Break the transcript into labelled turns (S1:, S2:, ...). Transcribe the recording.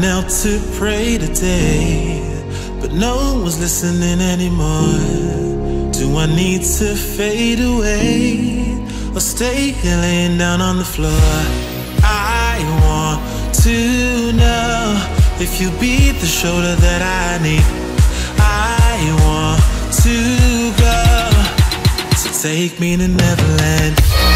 S1: knelt to pray today, but no one's listening anymore. Do I need to fade away or stay here laying down on the floor? I want to know if you be the shoulder that I need. I want to go, so take me to Neverland.